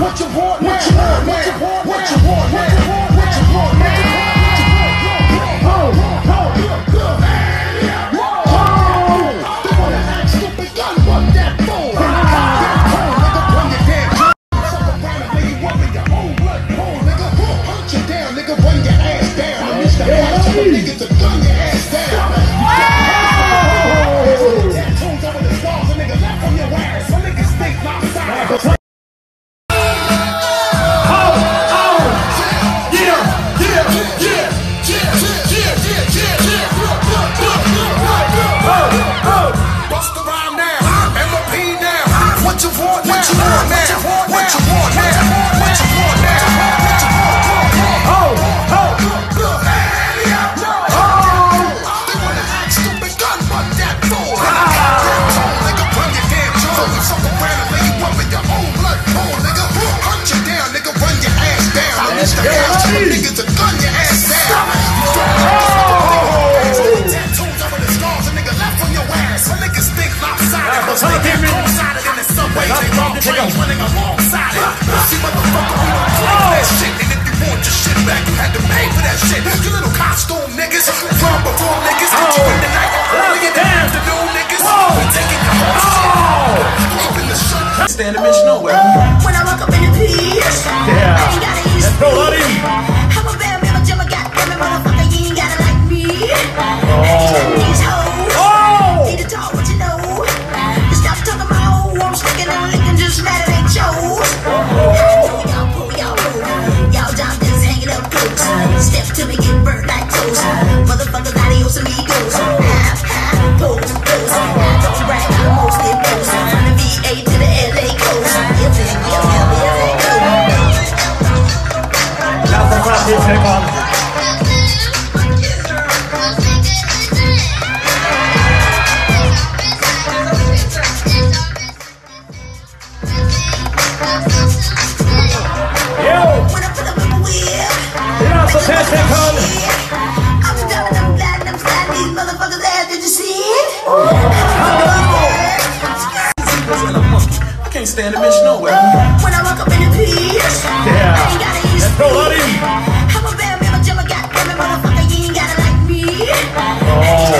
What you want now? What you want now? What you want now? What you want now? Niggas a gun ass. Niggas to gun your ass stand nowhere. When I walk up in the yeah. I ain't gotta eat That's a lot of I'm a bad got every motherfucker, you ain't gotta like me. Oh.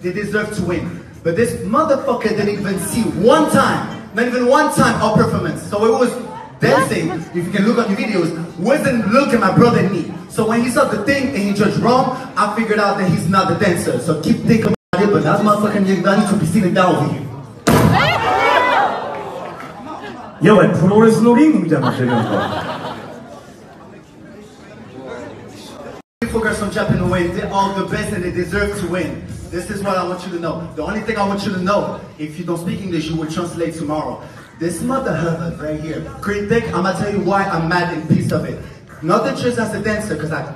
They deserve to win. But this motherfucker didn't even see one time, not even one time, our performance. So it was dancing, if you can look on the videos, wasn't looking my brother me. So when he saw the thing and he judged wrong, I figured out that he's not the dancer. So keep thinking about it, but that motherfucking young man needs to be sitting down with here. 야, 왜 프로레스 노래인 거잖아, Focus on Japan win. They are the best and they deserve to win. This is what I want you to know. The only thing I want you to know, if you don't speak English, you will translate tomorrow. This mother Herbert right here. Great thing, I'm gonna tell you why I'm mad and piece of it. Not that she's as a dancer, because I